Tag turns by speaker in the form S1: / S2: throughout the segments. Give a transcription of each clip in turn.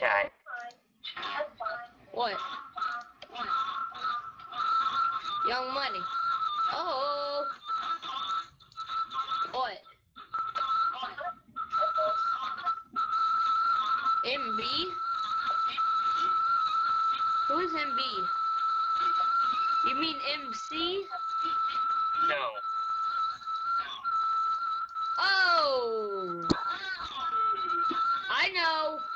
S1: Chat.
S2: What? Young Money. Oh. What? MB? Who is MB? You mean MC?
S1: No.
S2: Oh! I know.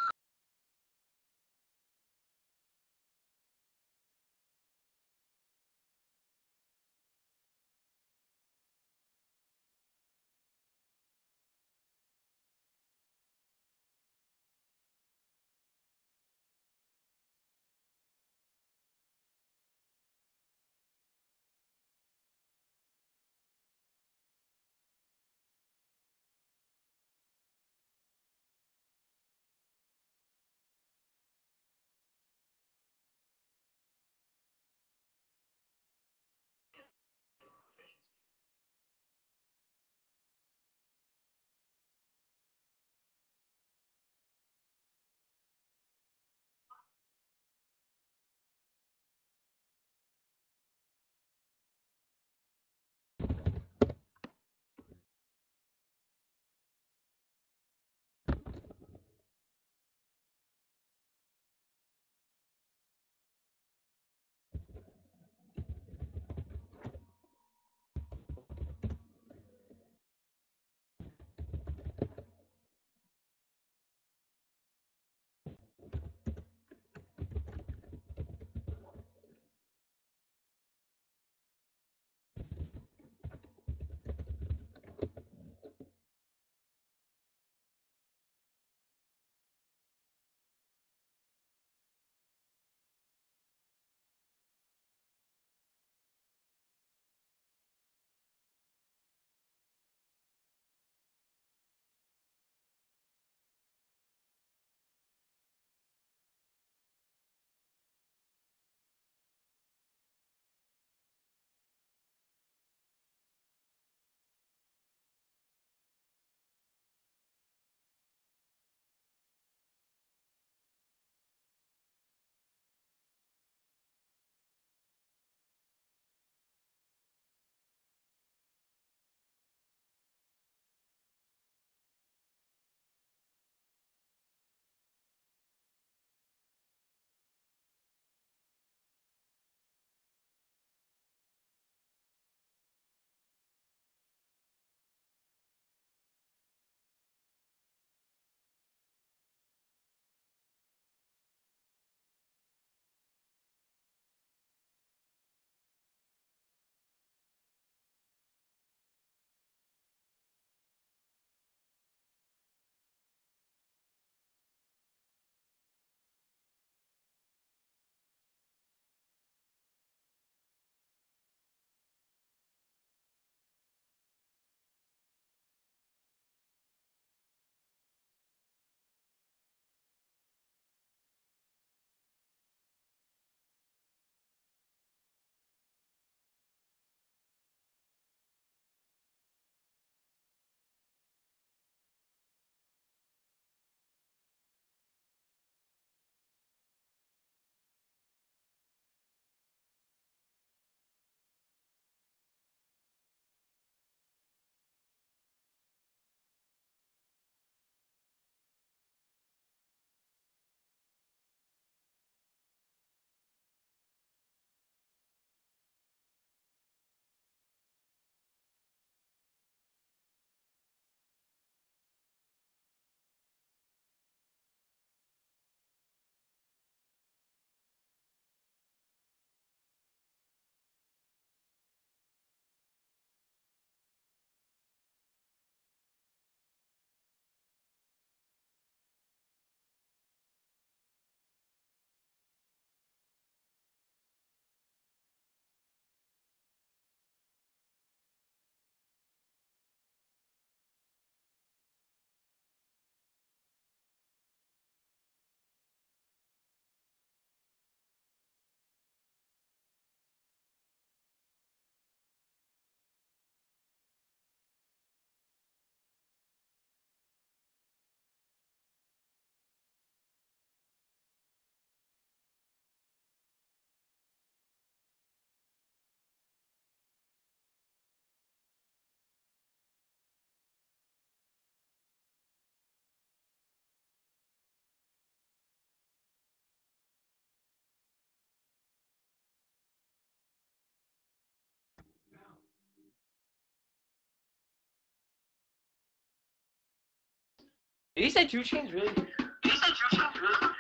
S3: Did he say 2 Chainz really?
S4: Did he say Drew Chains really?